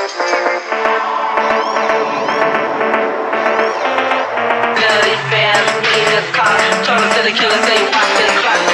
Bloody fans need a car. Told them to the killers they want to clock.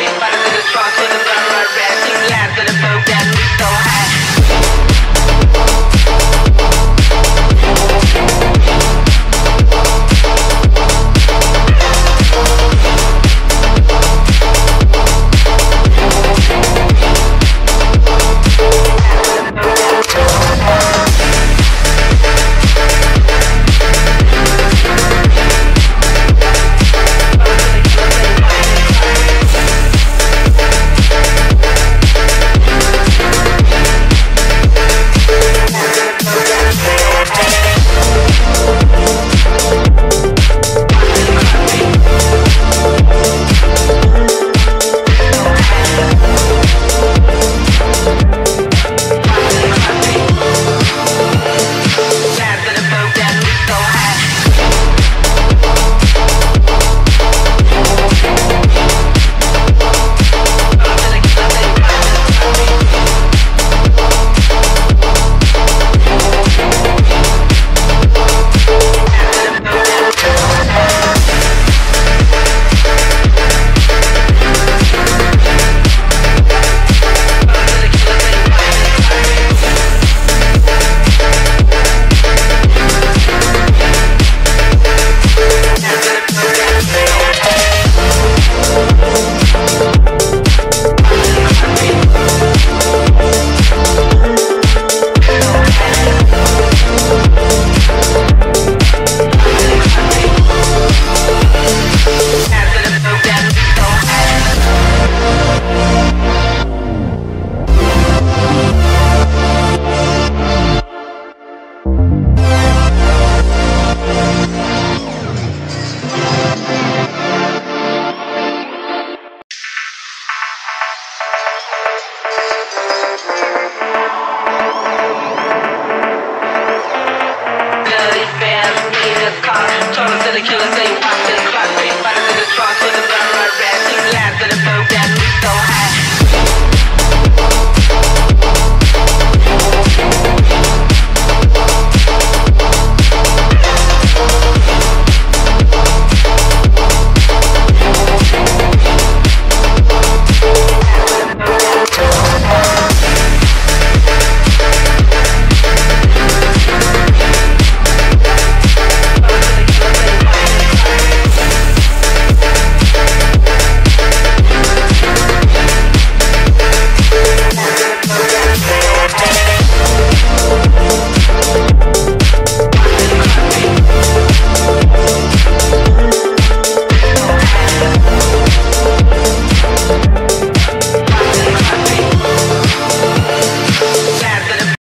Dracula.